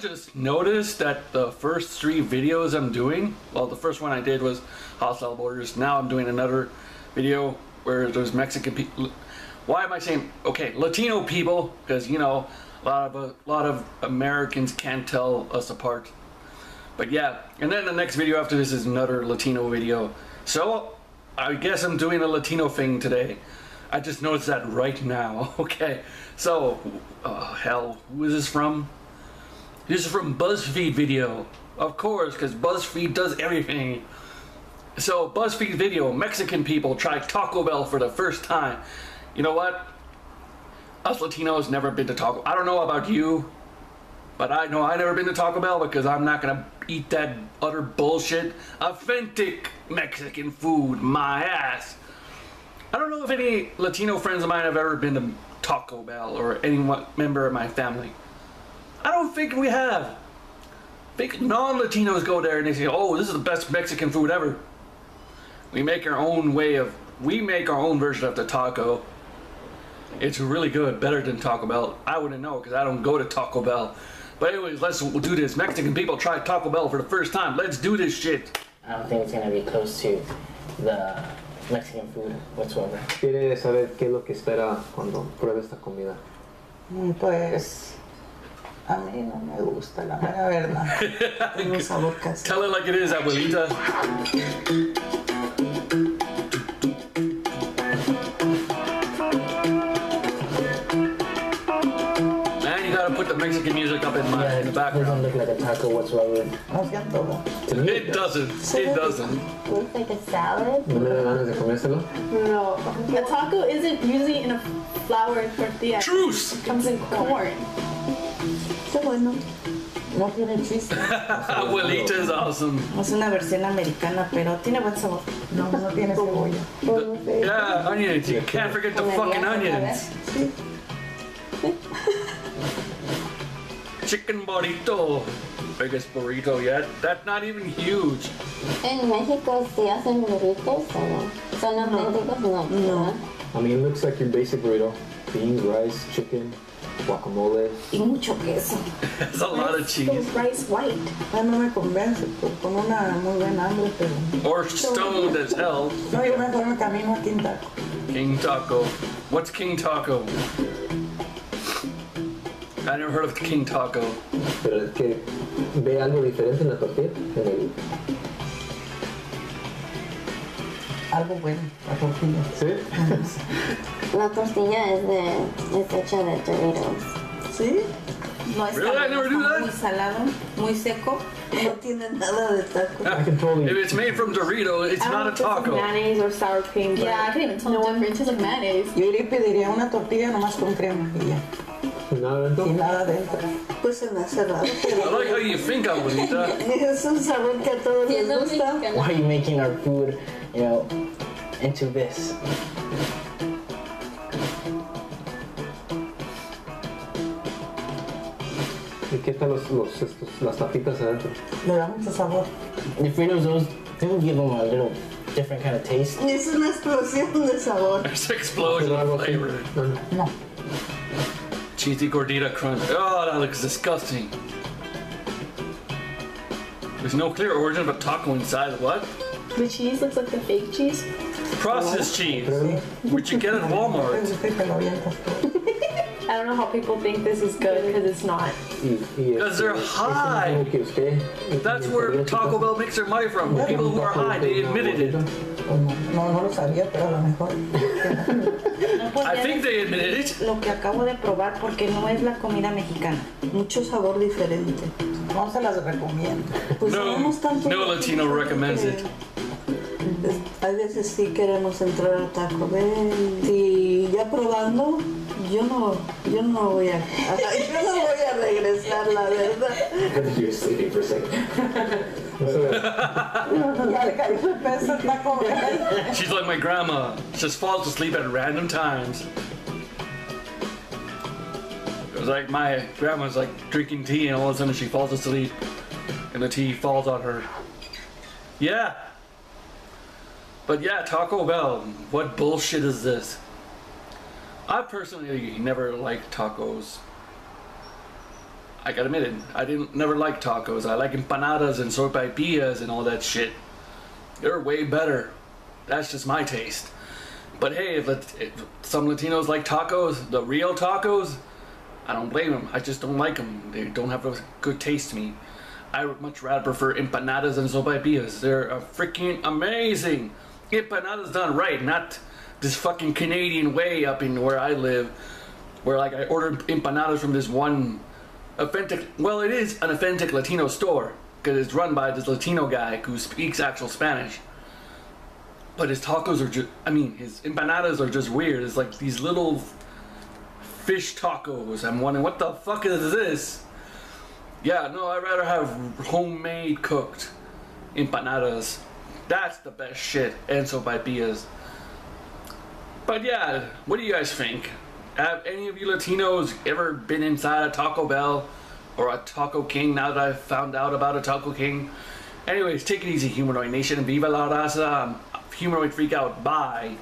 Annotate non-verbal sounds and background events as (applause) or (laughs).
just noticed that the first three videos I'm doing, well, the first one I did was Hostile Borders. Now I'm doing another video where there's Mexican people. Why am I saying okay, Latino people? Because you know, a lot of a lot of Americans can't tell us apart. But yeah, and then the next video after this is another Latino video. So I guess I'm doing a Latino thing today. I just noticed that right now. (laughs) Okay, so uh, hell, who is this from? This is from BuzzFeed video, of course, because BuzzFeed does everything. So BuzzFeed video, Mexican people try Taco Bell for the first time. You know what? Us Latinos never been to Taco. I don't know about you, but I know I never been to Taco Bell because I'm not gonna eat that utter bullshit, authentic Mexican food. My ass. I don't know if any Latino friends of mine have ever been to Taco Bell or any member of my family. I don't think we have. I think non-Latinos go there and they say, "Oh, this is the best Mexican food ever." We make our own way of. We make our own version of the taco. It's really good, better than Taco Bell. I wouldn't know because I don't go to Taco Bell. But anyways, let's do this. Mexican people try Taco Bell for the first time. Let's do this shit. I don't think it's gonna be close to the Mexican food whatsoever. Quiere saber qué es lo que espera cuando pruebe esta comida. Mm, Pues a mí no me gusta, la mera verdad. (laughs) Tengo sabor casi. Tell it like it is, abuelita. Man, you gotta put the Mexican music up in my in the It doesn't look like a taco whatsoever. No se antoja. It doesn't. It doesn't. Looks like a salad. no me da ganas de comérselo. No, a taco isn't usually in a flour tortilla. Truce. It comes in corn. Está bueno. No tiene chiste. (laughs) Abuelita is awesome. Es una versión americana, pero tiene buen sabor. No, no tiene cebolla. Yeah, onions. You can't forget the fucking onions. Chicken burrito. Biggest burrito yet. That's not even huge. En México sí hacen burritos o no? ¿Son auténticos? No. No. I mean, it looks like your basic burrito. Beans, rice, chicken, guacamole. Y mucho queso. That's a lot of cheese. rice white. Ah, no me convence, con una muy buena hambre, pero... Or stoned as hell. No, yo mejor me camino a King Taco. King Taco. What's King Taco? I never heard of King Taco. Pero es que ve algo diferente en la tortilla. En el, Algo bueno, la tortilla. ¿Sí? (laughs) La tortilla es de es hecha de Doritos. ¿Sí? No es Really? Muy salado, muy seco. No tiene nada de taco. I can totally. If it's made from Dorito, it's not a taco. mayonnaise or sour cream. Yeah, I couldn't even tell the difference. It tastes like mayonnaise. Yo iría y pediría una tortilla nomás con crema y ya. Nada dentro. Y nada dentro. Pues se me hace raro, I like how you think, abuelita. (laughs) es un sabor que a todos les gusta. Why are you making our food, you know, into this? ¿Y qué tal los, los, estos, las tapitas adentro? Le da mucho sabor. The Fritos, those, they will give them a little different kind of taste. Es una explosión de sabor. There's an explosion of flavor. No, no. No. Cheesy gordita crunch. Oh, that looks disgusting. There's no clear origin of a taco inside. What? The cheese looks like the fake cheese. Processed cheese, which you get at Walmart. Es que te lo avientas todo. I don't know how people think this is good because it's not. Y, y Because they're high. este que usted, That's where Taco Bell makes their money from. People who are high, they admitted it. I think they admitted it. Lo que acabo de probar porque no es la comida mexicana. Mucho sabor diferente. No se las recomiendo. No, no Latino recommends que it. Es- A veces sí queremos entrar a Taco Bell y ya probando, yo no, yo no voy a, yo no voy a regresar, la verdad. I think you're sleeping for a second. No se ve. Ya le cayó el peso a Taco Bell. She's like my grandma. Just falls asleep at random times. It was like my grandma's like drinking tea and all of a sudden she falls asleep and the tea falls on her. Yeah. But yeah, Taco Bell. What bullshit is this? I personally never liked tacos. I gotta admit it, I didn't never like tacos. I like empanadas and sopapillas and all that shit. They're way better. That's just my taste. But hey, if, if some Latinos like tacos, the real tacos, I don't blame them. I just don't like them. They don't have a good taste to me. I would much rather prefer empanadas and sopapillas. They're freaking amazing. Empanadas done right, not this fucking Canadian way up in where I live, where like I ordered empanadas from this one authentic. Well, it is an authentic Latino store because it's run by this Latino guy who speaks actual Spanish. But his tacos are just, I mean, his empanadas are just weird. It's like these little fish tacos. I'm wondering, what the fuck is this? Yeah, no, I'd rather have homemade cooked empanadas. That's the best shit. And sopapillas. But yeah, what do you guys think? Have any of you Latinos ever been inside a Taco Bell or a Taco King now that I've found out about a Taco King? Anyways, take it easy, Humanoid Nation. Viva la raza. Humanoid Freak Out. Bye.